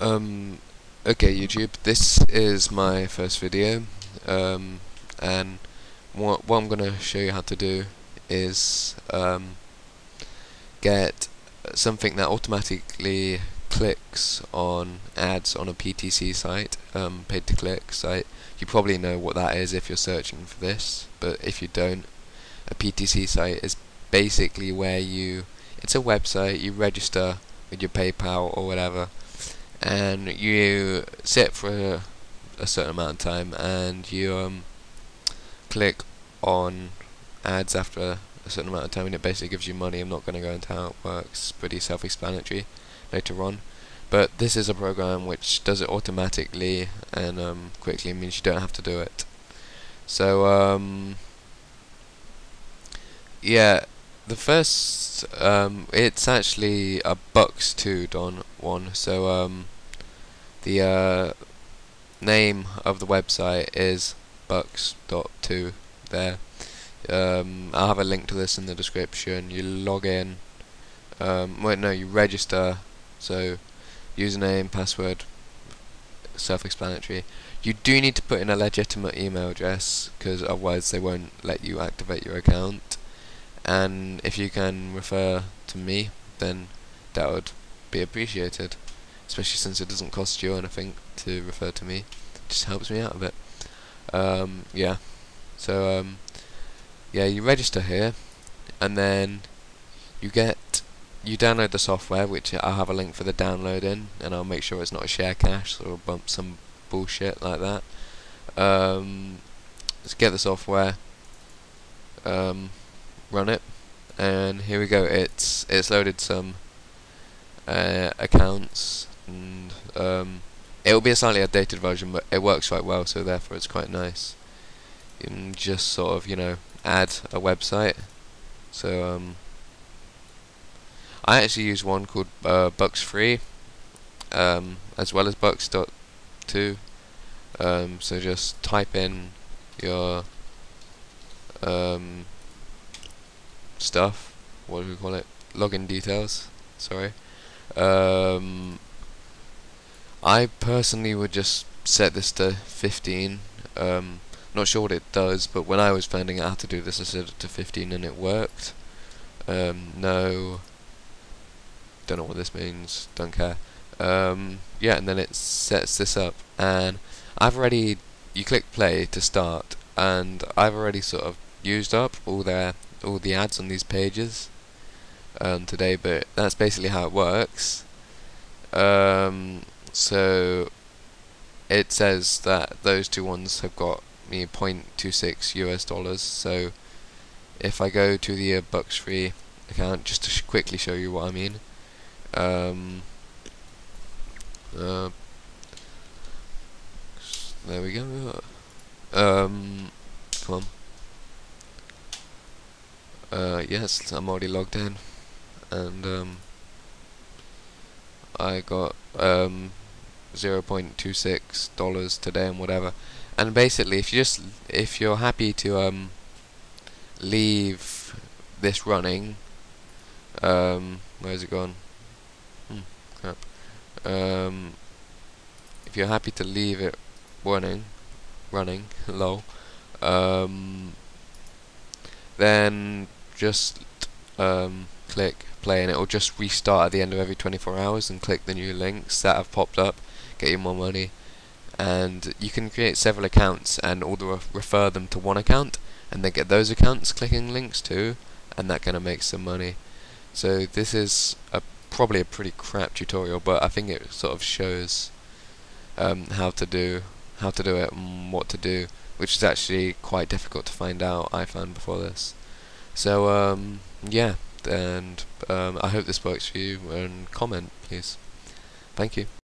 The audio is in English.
Um, okay YouTube, this is my first video um, and what, what I'm going to show you how to do is um, get something that automatically clicks on ads on a PTC site, um, paid to click site. You probably know what that is if you're searching for this, but if you don't, a PTC site is basically where you, it's a website, you register with your PayPal or whatever and you sit for a, a, certain amount of time and you um, click on ads after a certain amount of time and it basically gives you money. I'm not going to go into how it works, pretty self-explanatory later on. But this is a program which does it automatically and um, quickly means you don't have to do it. So um, yeah, the first um, it's actually a Bucks 2 Don one. So um, the uh, name of the website is bux.to there. Um, I'll have a link to this in the description. You log in. Um, wait, no, you register. So username, password, self-explanatory. You do need to put in a legitimate email address because otherwise they won't let you activate your account. And if you can refer to me, then that would be appreciated, especially since it doesn't cost you anything to refer to me. It just helps me out a bit. Um, yeah. So um, yeah, you register here, and then you get you download the software, which I'll have a link for the download in and I'll make sure it's not a ShareCash or bump some bullshit like that. Um, let's get the software, um, run it, and here we go. It's it's loaded some uh, accounts, and um, it will be a slightly outdated version, but it works quite well, so therefore it's quite nice. You can just sort of, you know, add a website. So um, I actually use one called uh, Bux3, um, as well as Bux.to. Um, so just type in your um, stuff. What do we call it? Login details. Sorry. Um, I personally would just set this to 15. Um, not sure what it does, but when I was finding out how to do this, I set it to 15 and it worked. Um, no, don't know what this means, don't care. Um, yeah, and then it sets this up, and I've already, you click play to start, and I've already sort of used up all their all the ads on these pages um, today, but that's basically how it works. Um, so it says that those two ones have got me 0.26 US dollars. So if I go to the uh, Bux3 account, just to sh quickly show you what I mean. Um, uh, there we go. Um, come on. Uh, yes, I'm already logged in and um, I got um, 0.26 dollars today and whatever. And basically, if you just if you're happy to um, leave this running, um, where's it gone? Hmm, crap. Um, if you're happy to leave it running, running, low, um, then just um, click play and it will just restart at the end of every 24 hours and click the new links that have popped up get you more money. And you can create several accounts and all the refer them to one account and then get those accounts clicking links too and that kind of makes some money. So this is a, probably a pretty crap tutorial but I think it sort of shows um, how to do how to do it and what to do which is actually quite difficult to find out I found before this so um, yeah and um, I hope this works for you and comment please. Thank you